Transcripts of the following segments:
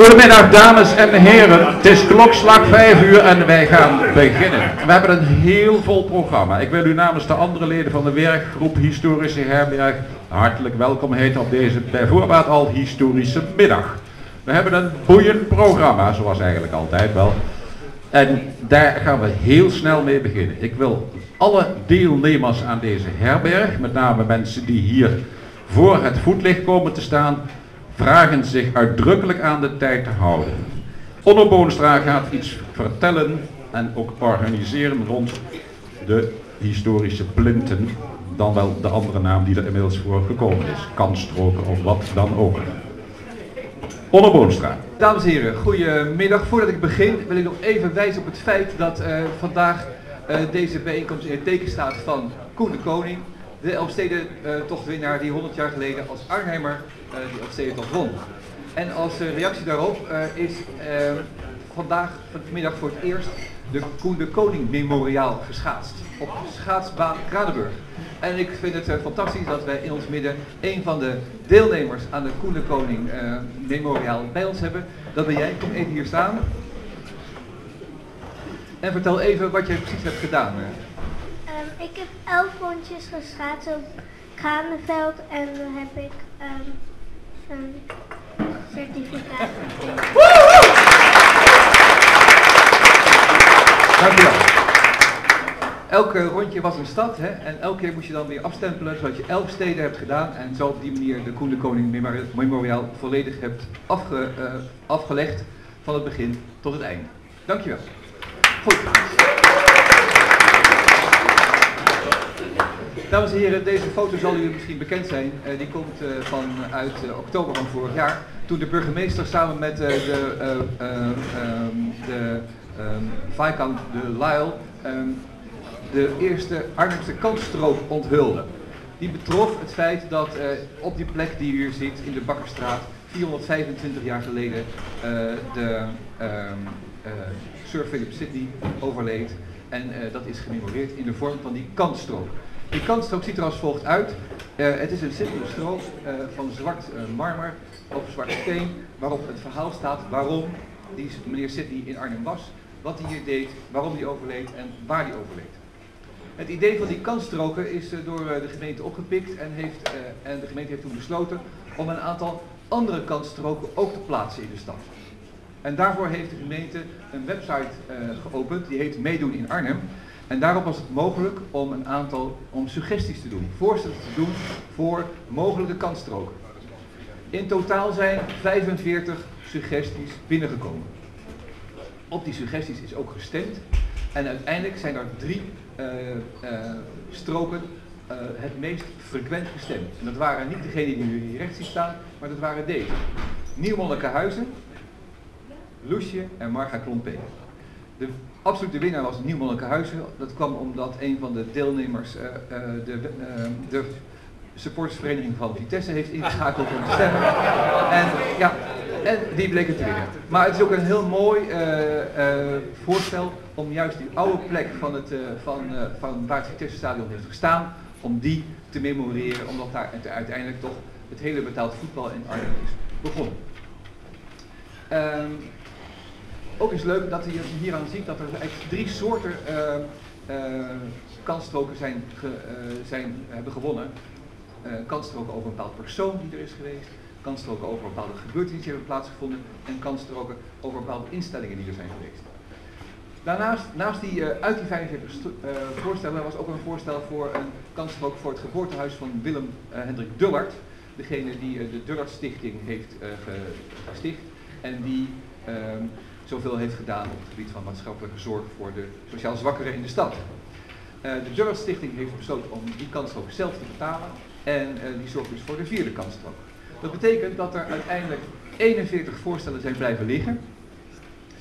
Goedemiddag dames en heren, het is klokslag 5 uur en wij gaan beginnen. We hebben een heel vol programma. Ik wil u namens de andere leden van de werkgroep Historische Herberg hartelijk welkom heten op deze bijvoorbeeld al historische middag. We hebben een boeiend programma, zoals eigenlijk altijd wel. En daar gaan we heel snel mee beginnen. Ik wil alle deelnemers aan deze herberg, met name mensen die hier voor het voetlicht komen te staan, vragen zich uitdrukkelijk aan de tijd te houden. Onno Boonstra gaat iets vertellen en ook organiseren rond de historische plinten, dan wel de andere naam die er inmiddels voor gekomen is, kanstroken of wat dan ook. Onno Boonstra. Dames en heren, goedemiddag. Voordat ik begin wil ik nog even wijzen op het feit dat uh, vandaag uh, deze bijeenkomst in het teken staat van Koen de Koning, de Elfstedentochtwinnaar uh, die 100 jaar geleden als Uh, die Elfstedentocht won. En als reactie daarop is vandaag, vanmiddag voor het eerst, de Koen de Koning Memoriaal geschaatst op schaatsbaan Kranenburg. En ik vind het fantastisch dat wij in ons midden een van de deelnemers aan de Koen de Koning Memoriaal bij ons hebben. Dat ben jij, kom even hier staan. En vertel even wat jij precies hebt gedaan. Um, ik heb elf rondjes geschaatst op Kranenveld en dan heb ik um, een certificaat. Dankjewel. Elke rondje was een stad hè, en elke keer moest je dan weer afstempelen zodat je elf steden hebt gedaan en zo op die manier de Koen de Koning Memoriaal volledig hebt afge, uh, afgelegd van het begin tot het einde. Dankjewel. Goed. Dames en heren, deze foto zal u misschien bekend zijn. Uh, die komt uh, van uit uh, oktober van vorig jaar. Toen de burgemeester samen met de, um, de um, de Lyle um, de eerste Arnhemse kantstrook onthulde. Die betrof het feit dat op die plek die u hier ziet, in de Bakkerstraat, 425 jaar geleden de Sir Philip Sidney overleed. En dat is gememoreerd in de vorm van die kantstrook. Die kantstrook ziet er als volgt uit. het is een simpele strook van zwart marmer of zwart steen, waarop het verhaal staat waarom die meneer Sidney in Arnhem was, wat hij hier deed, waarom hij overleed en waar hij overleed. Het idee van die kantstroken is door de gemeente opgepikt en, heeft, en de gemeente heeft toen besloten om een aantal andere kantstroken ook te plaatsen in de stad. En daarvoor heeft de gemeente een website geopend, die heet Meedoen in Arnhem. En daarop was het mogelijk om een aantal, om suggesties te doen, voorstellen te doen voor mogelijke kantstroken. In totaal zijn 45 suggesties binnengekomen. Op die suggesties is ook gestemd. En uiteindelijk zijn er drie uh, uh, stroken uh, het meest frequent gestemd. En dat waren niet degenen die nu rechts zien staan, maar dat waren deze. Nieuwmonnikenhuizen, Loesje en Marga Klompé. De absolute winnaar was Nieuwmonnikenhuizen. Dat kwam omdat een van de deelnemers de, de supportersvereniging van Vitesse heeft ingeschakeld om te stemmen. En ja, en die bleken te winnen. Maar het is ook een heel mooi uh, uh, voorstel om juist die oude plek van, het, uh, van, van waar het Vitesse Stadion heeft gestaan, om die te memoreren, omdat daar uiteindelijk toch het hele betaald voetbal in Arnhem is begonnen. Um, ook is leuk dat je hier aan ziet dat er eigenlijk drie soorten kansstroken zijn, ge, zijn, hebben gewonnen. kansstroken over een bepaald persoon die er is geweest kansstroken over bepaalde gebeurtenissen die hebben plaatsgevonden en kansstroken over bepaalde instellingen die er zijn geweest. Daarnaast, naast die, uit die 45 uh, voorstellen was ook een voorstel voor een kansstrook voor het geboortehuis van Willem Hendrik Dullard. Degene die de Dullard Stichting heeft gesticht en die ehm, zoveel heeft gedaan op het gebied van maatschappelijke zorg voor de sociaal zwakkeren in de stad. de Dullard Stichting heeft besloten om die kansstrook zelf te betalen en die zorgt dus voor de vierde kansstrook. Dat betekent dat er uiteindelijk 41 voorstellen zijn blijven liggen.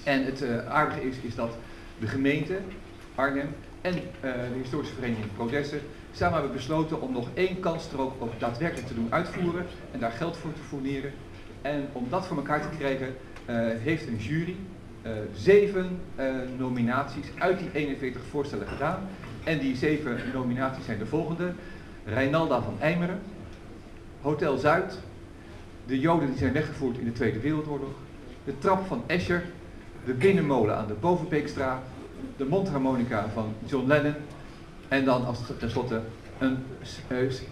En het uh, aardige is, is dat de gemeente Arnhem en de historische vereniging Prodesse samen hebben besloten om nog één kansstrook ook daadwerkelijk te doen uitvoeren en daar geld voor te fourneren. En om dat voor elkaar te krijgen heeft een jury zeven nominaties uit die 41 voorstellen gedaan. En die zeven nominaties zijn de volgende. Reinalda van Eimeren, Hotel Zuid, de Joden die zijn weggevoerd in de Tweede Wereldoorlog, de trap van Escher, de binnenmolen aan de Bovenbeekstraat, de mondharmonica van John Lennon en dan als tenslotte een,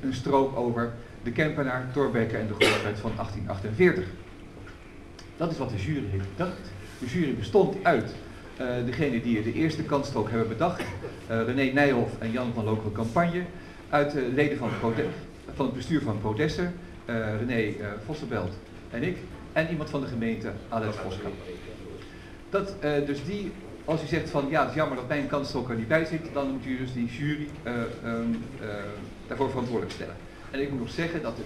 een strook over de Kempenaar, Thorbecke en de Grondwet van 1848. Dat is wat de jury heeft bedacht. De jury bestond uit uh, degene die de eerste kantstrook hebben bedacht, uh, René Nijhoff en Jan van Lokale Campagne, uit de leden van van het bestuur van Protester, uh, René Vossenbelt en ik, en iemand van de gemeente, Alex Voskamp. Dat, dus die, als u zegt van ja, het is jammer dat mijn kantstrook er niet bij zit, dan moet u dus die jury um, daarvoor verantwoordelijk stellen. En ik moet nog zeggen dat de,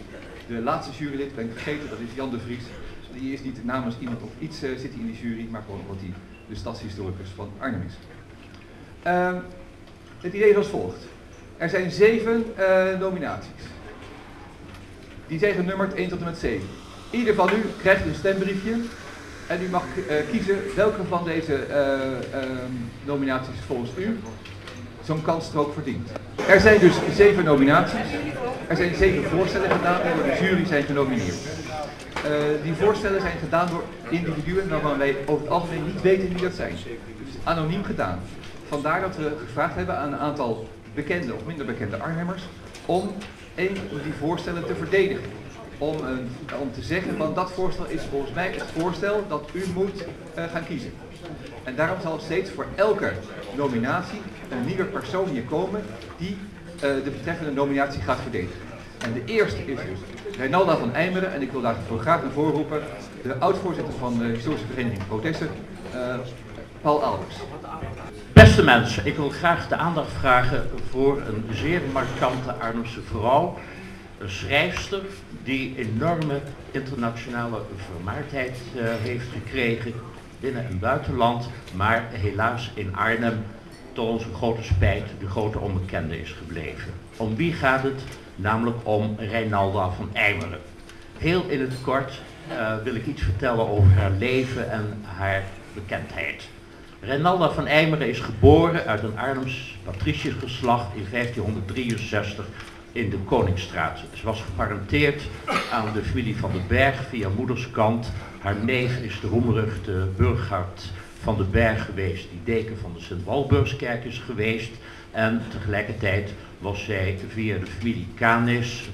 de laatste jurylid, ben ik vergeten, dat is Jan de Vries. Die is niet namens iemand of iets zit hij in die jury, maar gewoon omdat hij de stadshistoricus van Arnhem is. Uh, het idee is als volgt. Er zijn zeven uh, nominaties. Die zijn genummerd 1 tot en met 7. Ieder van u krijgt een stembriefje en u mag uh, kiezen welke van deze uh, nominaties volgens u zo'n kansstrook verdient. Er zijn dus zeven nominaties. Er zijn zeven voorstellen gedaan en de jury zijn genomineerd. Uh, die voorstellen zijn gedaan door individuen waarvan wij over het algemeen niet weten wie dat zijn. Anoniem gedaan. Vandaar dat we gevraagd hebben aan een aantal bekende of minder bekende Arnhemmers om een die voorstellen te verdedigen. Om, om te zeggen van dat voorstel is volgens mij het voorstel dat u moet uh, gaan kiezen. En daarom zal steeds voor elke nominatie een nieuwe persoon hier komen die uh, de betreffende nominatie gaat verdedigen. En de eerste is dus Reinalda van Eimeren, en ik wil daarvoor graag voren roepen, de oud-voorzitter van de Historische Vereniging Protesten, uh, Paul Albers. Beste mensen, ik wil graag de aandacht vragen voor een zeer markante Arnhemse vrouw, een schrijfster die enorme internationale vermaardheid uh, heeft gekregen binnen en buitenland, maar helaas in Arnhem tot onze grote spijt de grote onbekende is gebleven. Om wie gaat het? Namelijk om Reinalda van Eimeren. Heel in het kort uh, wil ik iets vertellen over haar leven en haar bekendheid. Reinalda van Eimeren is geboren uit een Arnhems patriciërsgeslacht in 1563 in de Koningsstraat. Ze was geparenteerd aan de familie van den Berg via moederskant. Haar neef is de roemruchte Burgard van den Berg geweest, die deken van de Sint-Walburgskerk is geweest. En tegelijkertijd was zij via de familie Canis,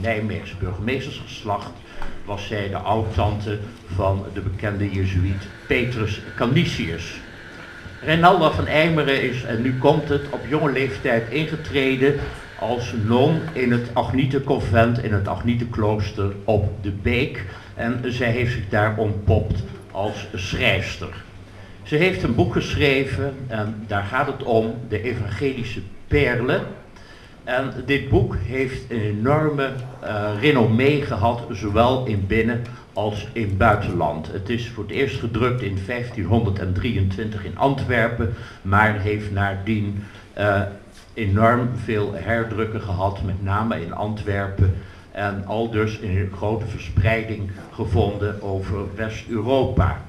Nijmeegse burgemeestersgeslacht, was zij de oud-tante van de bekende jezuïet Petrus Canisius. Reinalda van Eimeren is, en nu komt het, op jonge leeftijd ingetreden als non in het Agnietenconvent, in het Agnietenklooster op de Beek. En zij heeft zich daar ontpopt als schrijfster. Ze heeft een boek geschreven en daar gaat het om, de evangelische perlen. En dit boek heeft een enorme uh, renommee gehad, zowel in binnen- als in buitenland. Het is voor het eerst gedrukt in 1523 in Antwerpen, maar heeft nadien uh, enorm veel herdrukken gehad, met name in Antwerpen. En al dus een grote verspreiding gevonden over West-Europa.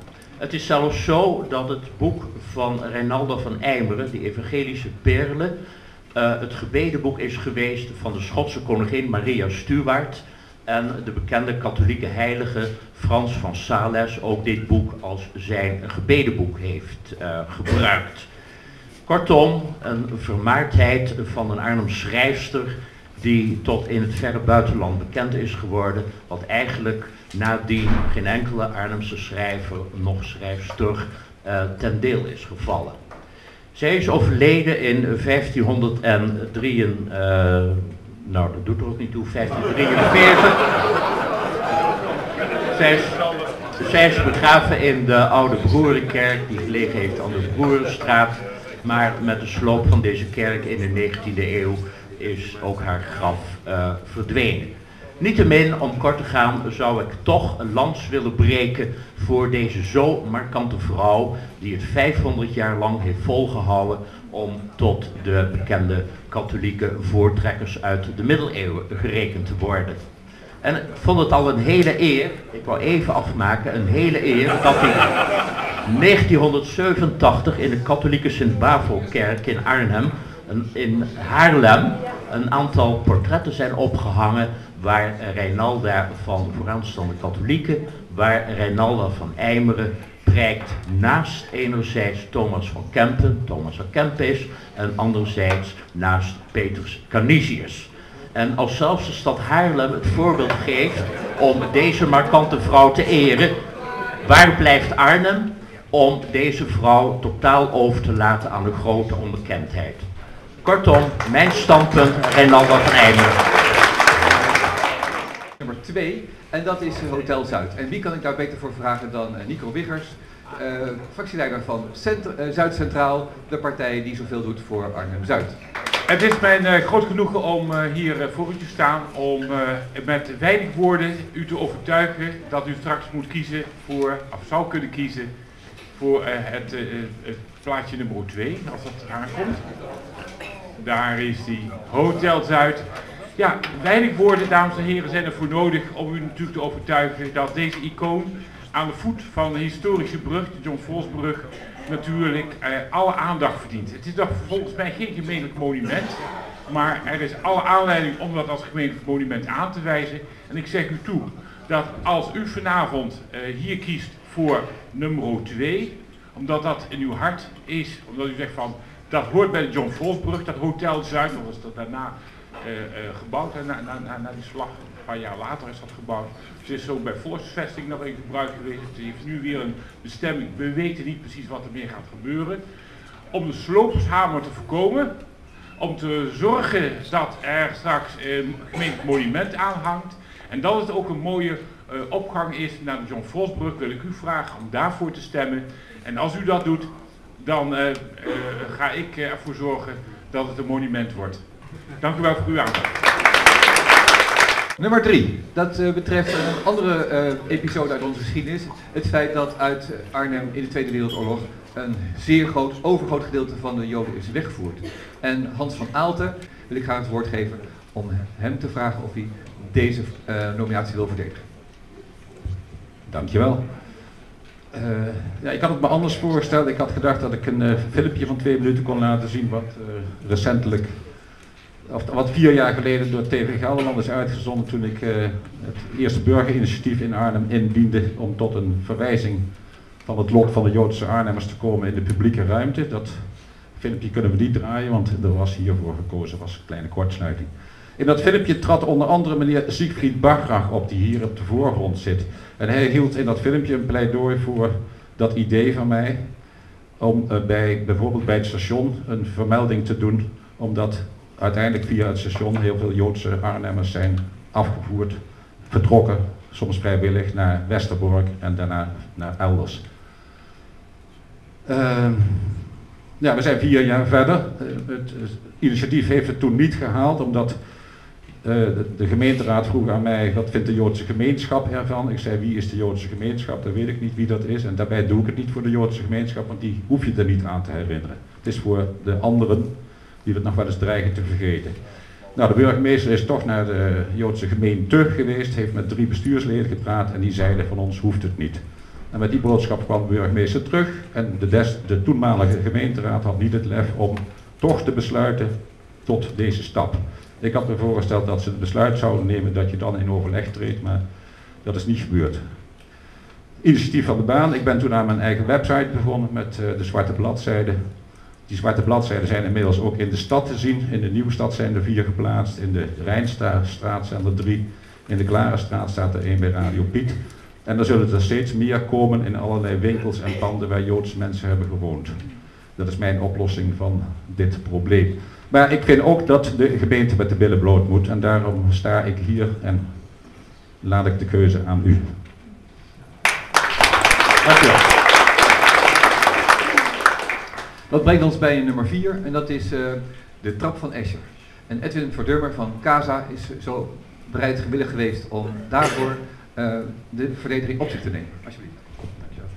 Het is zelfs zo dat het boek van Reinaldo van Eimeren, die evangelische perlen, uh, het gebedenboek is geweest van de Schotse koningin Maria Stuart en de bekende katholieke heilige Frans van Sales ook dit boek als zijn gebedenboek heeft uh, gebruikt. Kortom, een vermaardheid van een Arnhem schrijfster die tot in het verre buitenland bekend is geworden, wat eigenlijk nadien geen enkele Arnhemse schrijver nog schrijfster uh, ten deel is gevallen. Zij is overleden in 1503, uh, nou dat doet er ook niet toe, 1543. zij, is, zij is begraven in de oude Broerenkerk die gelegen heeft aan de Broerenstraat. Maar met de sloop van deze kerk in de 19e eeuw is ook haar graf uh, verdwenen. Niettemin, om kort te gaan, zou ik toch een lans willen breken voor deze zo markante vrouw die het 500 jaar lang heeft volgehouden om tot de bekende katholieke voortrekkers uit de middeleeuwen gerekend te worden. En ik vond het al een hele eer, ik wou even afmaken, een hele eer dat in 1987 in de katholieke Sint-Bavelkerk in Arnhem, in Haarlem, een aantal portretten zijn opgehangen waar Reinalda van vooraanstaande katholieken, waar Reinalda van Eimeren prijkt naast enerzijds Thomas van Kempen, Thomas van Kempis, en anderzijds naast Petrus Canisius. En als zelfs de stad Haarlem het voorbeeld geeft om deze markante vrouw te eren, waar blijft Arnhem om deze vrouw totaal over te laten aan de grote onbekendheid? Kortom, mijn standpunt, Reinalda van Eimeren. Nummer 2, en dat is Hotel Zuid. En wie kan ik daar beter voor vragen dan eh, Nico Wiggers, uh, fractieleider van uh, Zuid Centraal, de partij die zoveel doet voor Arnhem-Zuid. Het is mijn uh, groot genoegen om hier voor u te staan om met weinig woorden u te overtuigen dat u straks moet kiezen voor, of zou kunnen kiezen, voor het, het plaatje nummer 2, als dat aankomt. Daar is die Hotel Zuid. Ja, weinig woorden, dames en heren, zijn er voor nodig om u natuurlijk te overtuigen dat deze icoon aan de voet van de historische brug, de John Volsbrug, natuurlijk eh, alle aandacht verdient. Het is toch volgens mij geen gemeentelijk monument, maar er is alle aanleiding om dat als gemeentelijk monument aan te wijzen. En ik zeg u toe dat als u vanavond eh, hier kiest voor nummer 2, omdat dat in uw hart is, omdat u zegt van dat hoort bij de John Volsbrug, dat Hotel Zuid, was dat daarna uh, uh, gebouwd, na, na, na, na die slag een paar jaar later is dat gebouwd. Het is ook bij volksvesting nog in gebruik geweest. Het heeft nu weer een bestemming. We weten niet precies wat er meer gaat gebeuren. Om de slopershamer te voorkomen, om te zorgen dat er straks een gemeentelijk monument aanhangt. En dat het ook een mooie opgang is naar de John Vosbrug, wil ik u vragen om daarvoor te stemmen. En als u dat doet, dan uh, uh, ga ik ervoor zorgen dat het een monument wordt. Dank u wel voor uw aandacht. Nummer 3. Dat uh, betreft een andere episode uit onze geschiedenis. Het feit dat uit Arnhem in de Tweede Wereldoorlog een zeer groot, overgroot gedeelte van de Joden is weggevoerd. En Hans van Aalten wil ik graag het woord geven om hem te vragen of hij deze nominatie wil verdedigen. Dankjewel. Uh, ja, ik had het me anders voorgesteld. Ik had gedacht dat ik een filmpje van twee minuten kon laten zien wat recentelijk of wat vier jaar geleden door TV Gelderland is uitgezonden toen ik het eerste burgerinitiatief in Arnhem indiende om tot een verwijzing van het lot van de Joodse Arnhemmers te komen in de publieke ruimte. Dat filmpje kunnen we niet draaien, want er was hiervoor gekozen, was een kleine kortsluiting. In dat filmpje trad onder andere meneer Siegfried Bachrach op, die hier op de voorgrond zit. En hij hield in dat filmpje een pleidooi voor dat idee van mij om uh, bij, bijvoorbeeld bij het station een vermelding te doen, omdat uiteindelijk via het station heel veel Joodse Arnhemmers zijn afgevoerd, vertrokken, soms vrijwillig naar Westerbork en daarna naar elders. Uh, ja, we zijn vier jaar verder. Uh, het, initiatief heeft het toen niet gehaald, omdat de, de, gemeenteraad vroeg aan mij, wat vindt de Joodse gemeenschap ervan? Ik zei, wie is de Joodse gemeenschap? Dan weet ik niet wie dat is. En daarbij doe ik het niet voor de Joodse gemeenschap, want die hoef je er niet aan te herinneren. Het is voor de anderen die het nog wel eens dreigen te vergeten. Nou, de burgemeester is toch naar de Joodse gemeente geweest, heeft met drie bestuursleden gepraat en die zeiden van ons hoeft het niet. En met die boodschap kwam de burgemeester terug en de, de toenmalige gemeenteraad had niet het lef om toch te besluiten tot deze stap. Ik had me voorgesteld dat ze het besluit zouden nemen dat je dan in overleg treedt, maar dat is niet gebeurd. Initiatief van de baan, ik ben toen aan mijn eigen website begonnen met uh, de zwarte bladzijde. Die zwarte bladzijden zijn inmiddels ook in de stad te zien. In de Nieuwe Stad zijn er vier geplaatst. In de Rijnstraat zijn er drie. In de Klarenstraat staat er één bij Radio Piet. En er zullen er steeds meer komen in allerlei winkels en panden waar Joodse mensen hebben gewoond. Dat is mijn oplossing van dit probleem. Maar ik vind ook dat de gemeente met de billen bloot moet. En daarom sta ik hier en laat ik de keuze aan u. Dank u wel. Dat brengt ons bij nummer 4 en dat is uh, de trap van Escher. En Edwin Verdurmer van CASA is zo bereid gewillig geweest om daarvoor uh, de verdediging op zich te nemen. Alsjeblieft. Dankjewel.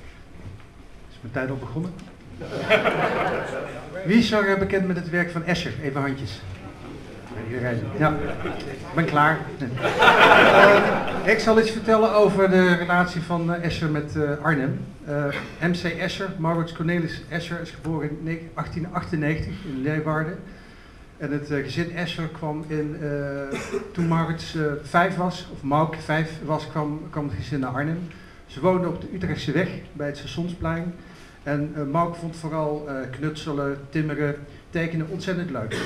Is mijn tijd al begonnen? Wie is er bekend met het werk van Escher? Even handjes. Iedereen. Ja, ik ben klaar. uh, ik zal iets vertellen over de relatie van uh, Escher met uh, Arnhem. MC Escher, Maurits Cornelis Escher, is geboren in 1898 in Leeuwarden. En het gezin Escher kwam in, toen Maurits vijf was, of Mauke vijf was, kwam, kwam het gezin naar Arnhem. Ze woonden op de Utrechtse weg bij het Stationsplein. En uh, Mark vond vooral uh, knutselen, timmeren, tekenen ontzettend leuk.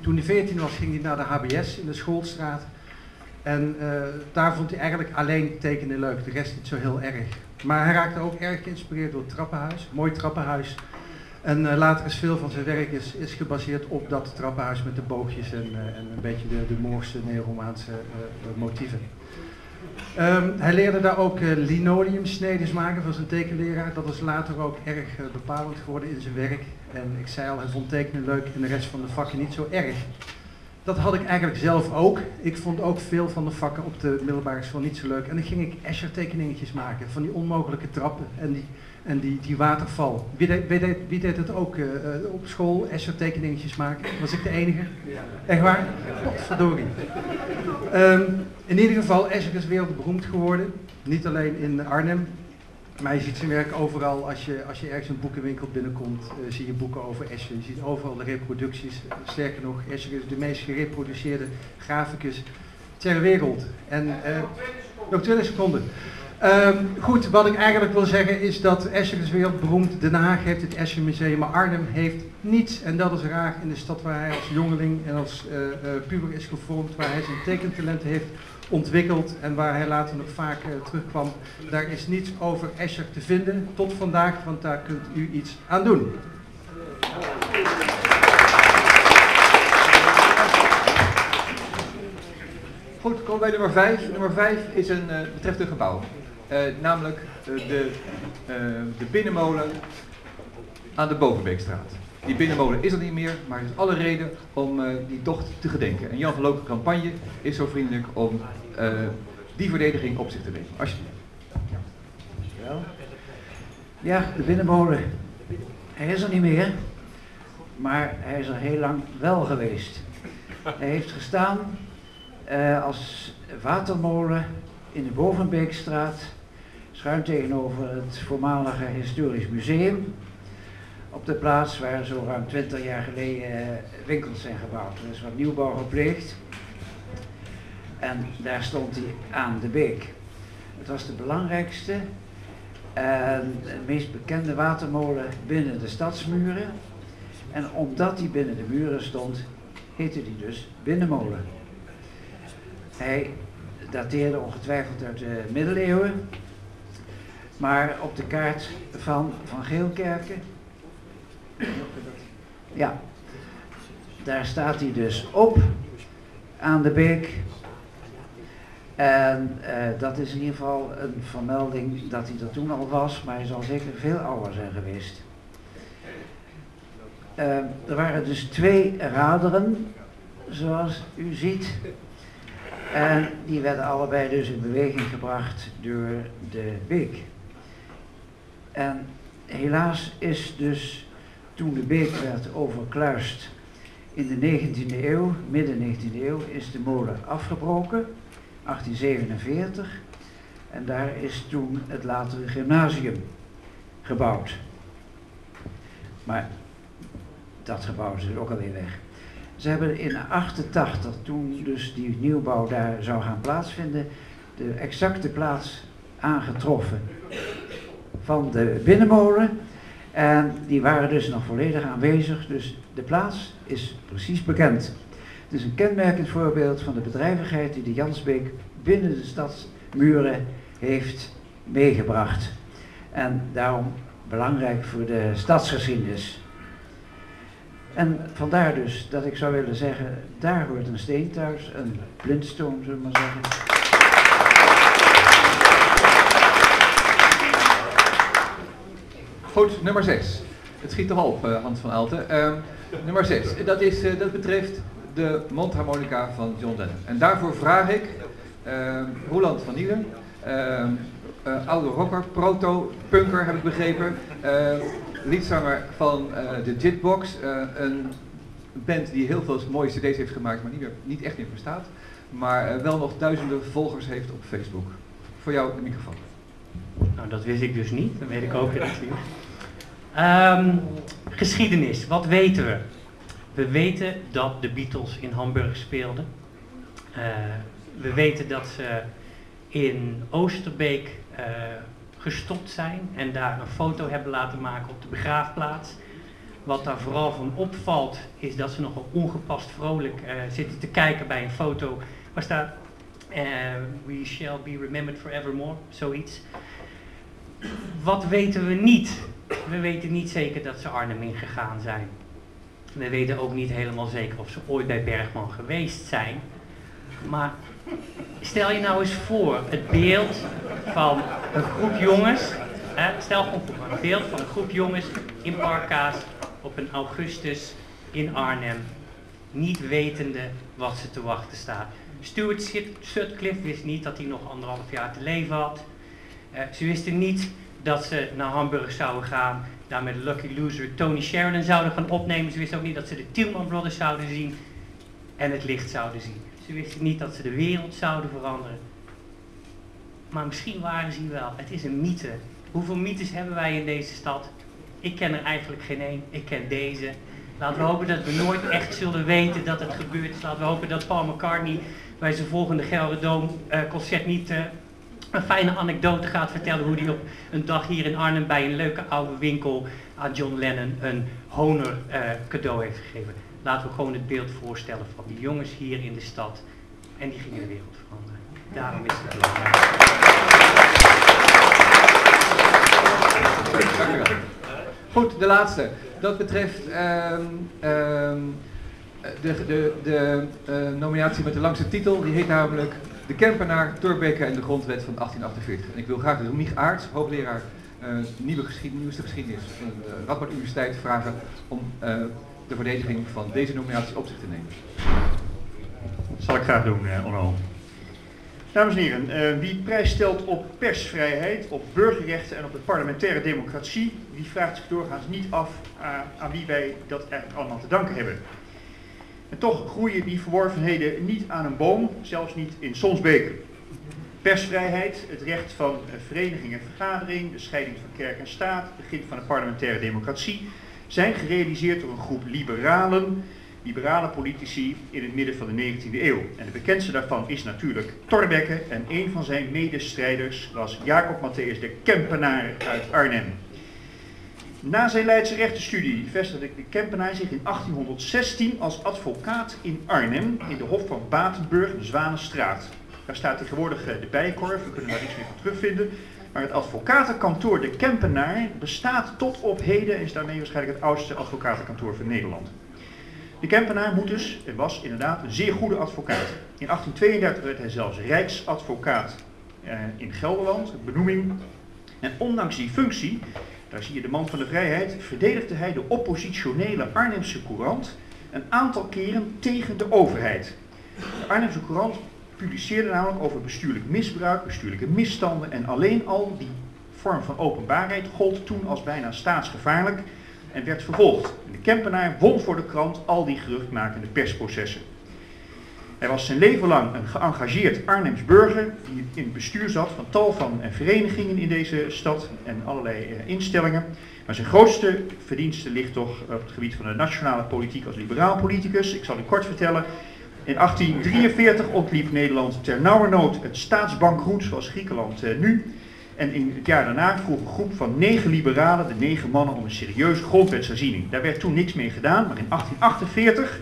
Toen hij 14 was, ging hij naar de HBS in de Schoolstraat. En uh, daar vond hij eigenlijk alleen tekenen leuk, de rest niet zo heel erg. Maar hij raakte ook erg geïnspireerd door het trappenhuis, mooi trappenhuis. En later is veel van zijn werk is, is gebaseerd op dat trappenhuis met de boogjes en, en een beetje de, de Moorse motieven. Um, hij leerde daar ook linoleumsnedes maken van zijn tekenleraar. Dat is later ook erg bepalend geworden in zijn werk. En ik zei al, hij vond tekenen leuk en de rest van de vakken niet zo erg. Dat had ik eigenlijk zelf ook. Ik vond ook veel van de vakken op de middelbare school niet zo leuk. En dan ging ik Escher tekeningetjes maken van die onmogelijke trappen en die, en die, die waterval. Wie deed, wie, deed, wie deed het ook uh, op school, Escher tekeningetjes maken? Was ik de enige? Echt waar? Potverdorie. Um, in ieder geval, Escher is wereldberoemd geworden. Niet alleen in Arnhem, maar je ziet zijn werk overal. Als je, als je ergens een boekenwinkel binnenkomt, uh, zie je boeken over Escher. Je ziet overal de reproducties. Sterker nog, Escher is de meest gereproduceerde graficus ter wereld. En, uh, nog 20 seconden. Um, goed, wat ik eigenlijk wil zeggen is dat Escher is wereldberoemd. Den Haag heeft het Escher Museum, maar Arnhem heeft niets. En dat is raar in de stad waar hij als jongeling en als uh, puber is gevormd, waar hij zijn tekentalent heeft ontwikkeld en waar hij later nog vaak uh, terugkwam. Daar is niets over Escher te vinden tot vandaag, want daar kunt u iets aan doen. Goed, komen bij nummer 5. Nummer 5 is een, uh, betreft een gebouw. Uh, namelijk de, de binnenmolen aan de Bovenbeekstraat. Die binnenmolen is er niet meer, maar er is alle reden om uh, die tocht te gedenken. En Jan van Loken Campagne is zo vriendelijk om uh, die verdediging op zich te nemen. Alsjeblieft. Ja. ja, de binnenmolen. Hij is er niet meer, maar hij is er heel lang wel geweest. Hij heeft gestaan uh, als watermolen in de Bovenbeekstraat, schuin tegenover het voormalige historisch museum op de plaats waar zo ruim 20 jaar geleden winkels zijn gebouwd. Er is wat nieuwbouw gepleegd. En daar stond hij aan de beek. Het was de belangrijkste en meest bekende watermolen binnen de stadsmuren. En omdat hij binnen de muren stond, heette hij dus Binnenmolen. Hij dateerde ongetwijfeld uit de middeleeuwen. Maar op de kaart van Van Geelkerken ja, daar staat hij dus op aan de beek. En uh, dat is in ieder geval een vermelding dat hij er toen al was, maar hij zal zeker veel ouder zijn geweest. Uh, er waren dus twee raderen, zoals u ziet. En die werden allebei dus in beweging gebracht door de beek. En helaas is dus toen de beek werd overkluist in de 19e eeuw, midden 19e eeuw, is de molen afgebroken, 1847. En daar is toen het latere gymnasium gebouwd. Maar dat gebouw is dus ook alweer weg. Ze hebben in 88, toen dus die nieuwbouw daar zou gaan plaatsvinden, de exacte plaats aangetroffen van de binnenmolen. En die waren dus nog volledig aanwezig, dus de plaats is precies bekend. Het is een kenmerkend voorbeeld van de bedrijvigheid die de Jansbeek binnen de stadsmuren heeft meegebracht. En daarom belangrijk voor de stadsgeschiedenis. En vandaar dus dat ik zou willen zeggen, daar hoort een steen thuis, een blindstone zullen we maar zeggen. Goed, nummer 6. Het schiet toch op, uh, Hans van Alten. Uh, nummer 6. Dat, uh, dat betreft de mondharmonica van John Lennon. En daarvoor vraag ik Roland van Nielen, oude rocker, proto-punker heb ik begrepen, liedzanger van de Jitbox, een band die heel veel mooie cd's heeft gemaakt, maar niet, meer, niet echt meer bestaat, maar wel nog duizenden volgers heeft op Facebook. Voor jou de microfoon. Nou, dat wist ik dus niet. Dat weet ik ook natuurlijk. Um, geschiedenis, wat weten we? We weten dat de Beatles in Hamburg speelden. Uh, we weten dat ze in Oosterbeek eh, gestopt zijn en daar een foto hebben laten maken op de begraafplaats. Wat daar vooral van opvalt is dat ze nogal ongepast vrolijk uh, zitten te kijken bij een foto waar staat We shall be remembered forevermore, zoiets. Wat weten we niet? We weten niet zeker dat ze Arnhem ingegaan zijn. We weten ook niet helemaal zeker of ze ooit bij Bergman geweest zijn. Maar stel je nou eens voor, het beeld van een groep jongens, stel gewoon een beeld van een groep jongens in Parka's op een augustus in Arnhem, niet wetende wat ze te wachten staat. Stuart Sutcliffe wist niet dat hij nog anderhalf jaar te leven had. Uh, ze wisten niet dat ze naar Hamburg zouden gaan, daar met Lucky Loser Tony Sheridan zouden gaan opnemen. Ze wisten ook niet dat ze de Tillman Brothers zouden zien en het licht zouden zien. Ze wisten niet dat ze de wereld zouden veranderen. Maar misschien waren ze wel. Het is een mythe. Hoeveel mythes hebben wij in deze stad? Ik ken er eigenlijk geen één. Ik ken deze. Laten we hopen dat we nooit echt zullen weten dat het gebeurd is. Laten we hopen dat Paul McCartney bij zijn volgende Gelderdoom uh, concert niet uh, een fijne anekdote gaat vertellen hoe hij op een dag hier in Arnhem bij een leuke oude winkel aan John Lennon een honor uh, cadeau heeft gegeven. Laten we gewoon het beeld voorstellen van die jongens hier in de stad en die gingen de wereld veranderen. Daarom is het belangrijk. Goed, de laatste. Dat betreft um, um, de, de, de uh, nominatie met de langste titel. Die heet namelijk De Kempenaar, Thorbecke en de Grondwet van 1848. En ik wil graag de Roemieg Aarts, hoogleraar uh, nieuwe geschied, nieuwste geschiedenis van de Radboud Universiteit, vragen om uh, de verdediging van deze nominatie op zich te nemen. Dat zal ik graag doen, uh, Onno. Dames en heren, wie prijs stelt op persvrijheid, op burgerrechten en op de parlementaire democratie, die vraagt zich doorgaans niet af aan wie wij dat eigenlijk allemaal te danken hebben. En toch groeien die verworvenheden niet aan een boom, zelfs niet in Sonsbeek. Persvrijheid, het recht van vereniging en vergadering, de scheiding van kerk en staat, het begin van de parlementaire democratie, zijn gerealiseerd door een groep liberalen liberale politici in het midden van de 19e eeuw. En de bekendste daarvan is natuurlijk Thorbecke en een van zijn medestrijders was Jacob Matthäus de Kempenaar uit Arnhem. Na zijn Leidse rechtenstudie vestigde de Kempenaar zich in 1816 als advocaat in Arnhem in de Hof van Batenburg, de Zwanenstraat. Daar staat tegenwoordig de Bijenkorf, we kunnen daar iets meer van terugvinden. Maar het advocatenkantoor de Kempenaar bestaat tot op heden en is daarmee waarschijnlijk het oudste advocatenkantoor van Nederland. De Kempenaar moet dus, en was inderdaad een zeer goede advocaat. In 1832 werd hij zelfs rijksadvocaat eh, in Gelderland, benoeming. En ondanks die functie, daar zie je de man van de vrijheid, verdedigde hij de oppositionele Arnhemse Courant een aantal keren tegen de overheid. De Arnhemse Courant publiceerde namelijk over bestuurlijk misbruik, bestuurlijke misstanden en alleen al die vorm van openbaarheid gold toen als bijna staatsgevaarlijk en werd vervolgd. De Kempenaar won voor de krant al die geruchtmakende persprocessen. Hij was zijn leven lang een geëngageerd Arnhems burger die in het bestuur zat van tal van verenigingen in deze stad en allerlei instellingen. Maar zijn grootste verdienste ligt toch op het gebied van de nationale politiek als liberaal politicus. Ik zal u kort vertellen. In 1843 ontliep Nederland ter nauwernood het staatsbankroet zoals Griekenland nu. En in het jaar daarna vroeg een groep van negen liberalen, de negen mannen, om een serieuze grondwetsherziening. Daar werd toen niks mee gedaan, maar in 1848,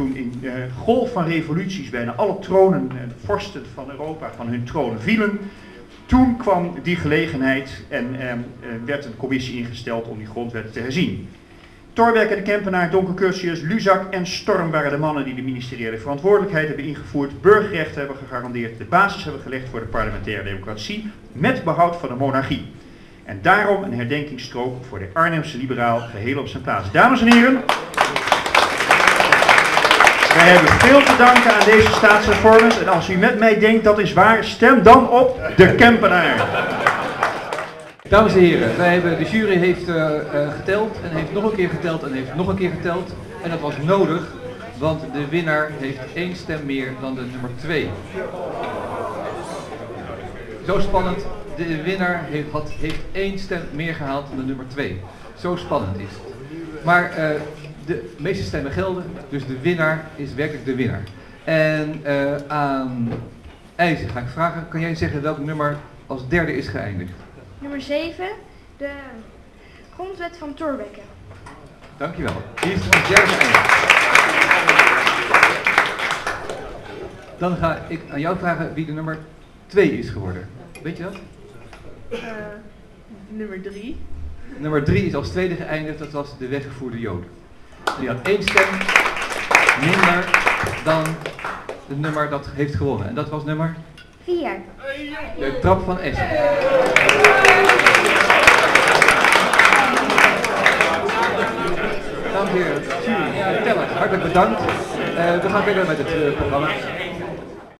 toen in de golf van revoluties bijna alle tronen en vorsten van Europa van hun tronen vielen, toen kwam die gelegenheid en eh, werd een commissie ingesteld om die grondwet te herzien. Thorbecke, de Kempenaar, Donker Curtius, Luzak en Storm waren de mannen die de ministeriële verantwoordelijkheid hebben ingevoerd, burgerrechten hebben gegarandeerd, de basis hebben gelegd voor de parlementaire democratie, met behoud van de monarchie. En daarom een herdenkingsstrook voor de Arnhemse liberaal geheel op zijn plaats. Dames en heren, wij hebben veel te danken aan deze staatsreformers en als u met mij denkt dat is waar, stem dan op de Kempenaar. Dames en heren, wij hebben, de jury heeft uh, uh, geteld en heeft nog een keer geteld en heeft nog een keer geteld. En dat was nodig, want de winnaar heeft één stem meer dan de nummer 2. Zo spannend, de winnaar heeft, had, heeft één stem meer gehaald dan de nummer 2. Zo spannend is het. Maar uh, de meeste stemmen gelden, dus de winnaar is werkelijk de winnaar. En aan IJzer ga ik vragen, kan jij zeggen welk nummer als derde is geëindigd. Nummer 7, de grondwet van Thorbecke. Dankjewel. Die is als derde geëindigd. Dan ga ik aan jou vragen wie de nummer 2 is geworden. Weet je dat? Eh, nummer 3. Nummer 3 is als tweede geëindigd, dat was de weggevoerde Jood. Die had één stem minder dan het nummer dat heeft gewonnen. En dat was nummer 4. de trap van Essen. Dames en heren, jury, tellers, hartelijk bedankt. Eh, we gaan verder met het eh, programma.